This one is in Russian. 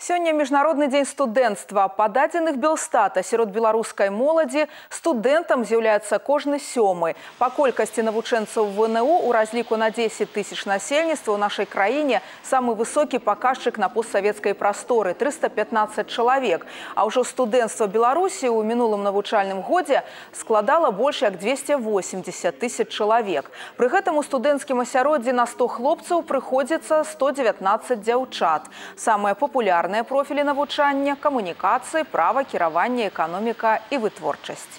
Сёння міжнародны дзень студэнцтва. Па дадзеных Белстата сярод беларускай моладзі студэнтам з'яўляецца кожны сёмы. Па колькасці навучэнцаў ВНУ у разліку на 10 тысяч насельніцтва ў нашай краіне самы высокі паказчык на постсавецкай прасторы 315 чалавек. А ўжо студэнцтва Беларусі ў мінулым навучальным годзе складала больш як 280 тысяч чалавек. Пры гэтым у студэнцкім асяроддзі на 100 хлопцаў прыходзіцца 119 дзяўчат. Самыя папулярныя папулярныя профілі навучання, камунікацыі, права, кіравання, эканоміка і вытворчасць.